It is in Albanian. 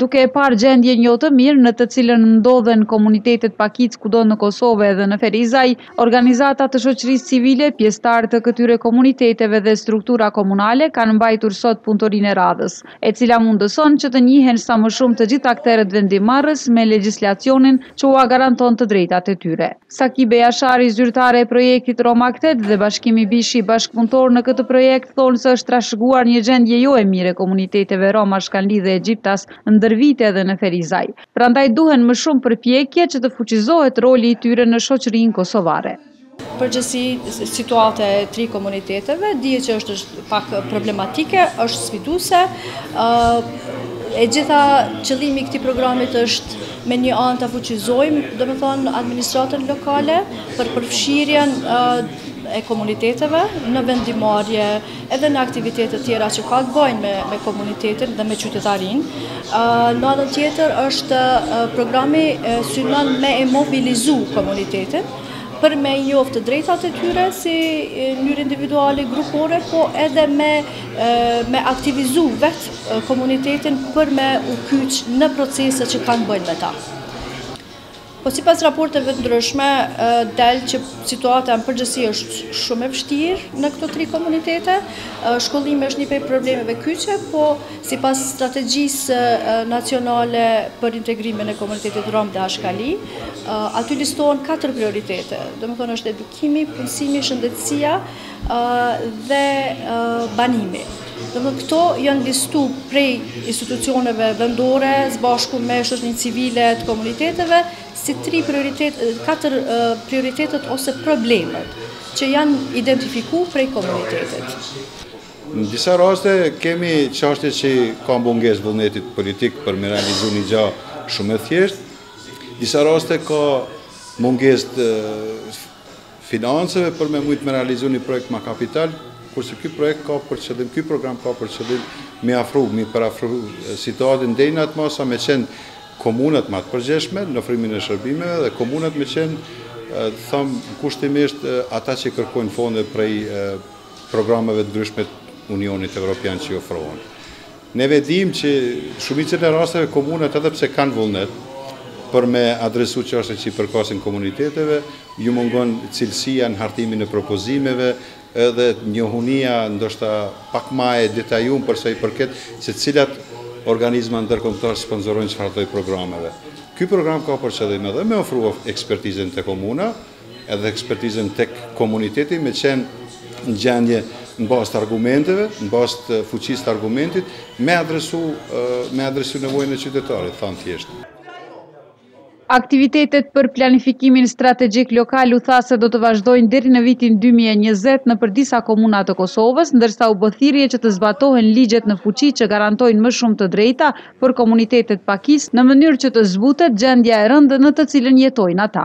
Duke e parë gjendjen jo të mirë në të cilën ndodhen komunitetet pakicë kudo në Kosovë edhe në Ferizaj, organizata të shoqërisë civile, pjesëtarë të këtyre komuniteteve dhe struktura komunale kanë mbajtur sot punëtorinë e radhës, e cila mundëson që të njihen sa më shumë të gjithë akterët vendimmarrës me legjislacionin që ua garanton të drejtat e tyre. Sakibe Jashari, zyrtare e projektit Romacted dhe Bashkim Ibishi, bashkëpunëtor në këtë projekt, thonë se është trashëguar një gjendje jo e mirë e komuniteteve rom, ashkali dhe egjiptas ndër vite edhe në Ferizaj. Prandaj duhen më shumë përpjekje që të fuqizohet roli i tyre në shoqërinë kosovare. Në përgjithësi, situata e tri komuniteteve dihet që është pak problematike, është sfiduese. E gjitha qëllimi i këtij programit është me një anë të fuqizojmë, domethënë, administratën lokale për përfshirjen e komuniteteve në vendimmarrje edhe në aktivitetet tjera që kanë të bojnë me, me komunitetin dhe me qytetarin. Në anën tjetër është programi synon me e mobilizu komunitetin, për me njoftë të drejtat e tyre si njeri, individuale, grupore, po edhe me, me aktivizu vetë komunitetin për me u kyç në proceset që kanë bëjnë me ta. Po sipas raporteve të ndryshme, del që situata në përgjithësi është shumë e vështirë në këto tri komunitete, shkollimi është një prej problemeve kyçe, po sipas strategjisë nacionale për integrimin e komunitetit Rom dhe Ashkali, aty listohen katër prioritete, domethënë është edukimi, punësimi, shëndetsia, dhe banimi. Domethënë këto janë listu prej institucioneve vendore, s'bashku me shoqninë civile të komuniteteve, si tri prioritet, katër prioritetet ose problemet, që janë identifiku prej komunitetit. Në disa raste, kemi çashtje që ka mungesë vullnetit politik për me realizu një gja shumë e thjeshtë, disa raste ka mungesë të financave për me mujt me realizu një projekt ma kapital, kurse ky projekt ka për qëllim, ky program ka për qëllim me afru, me përafru situatën deri në atë masë sa me qenë komunat ma të përgjegjshme në ofrimin e shërbimeve dhe komunat me qenë, të thamë, kushtimisht ata që kërkojnë fonde prej programeve të ndryshme të Unionit Evropian që i ofrohen. Ne e dimë që shumicën e rasteve komunat edhe pse kanë vullnet për me adresu çështjet që i përkasin komuniteteve, ju mungon cilësia në hartimin e propozimeve edhe njohunia ndoshta pak ma e detajumë për sa i përket se cilat organizma ndërkombëtarë sponsorojnë çfarë lloj programeve. Ky program ka për qëllim edhe me ofru ekspertizën te komuna, edhe ekspertizën tek komuniteti me qenë në gjendje në bazë të argumenteve, në bazë të fuqisë të argumentit, me adresu, me adresu nevojën e qytetarit, thanë thjesht. Aktivitetet për planifikimin strategjik lokal u tha se do të vazhdojnë deri në vitin 2020 nëpër disa komuna të Kosovës, ndërsa u bë thirrje që të zbatohen ligjet në fuqi që garantojnë më shumë të drejta për komunitetet pakicë në mënyrë që të zbutet gjendja e rëndë në të cilën jetojnë ata.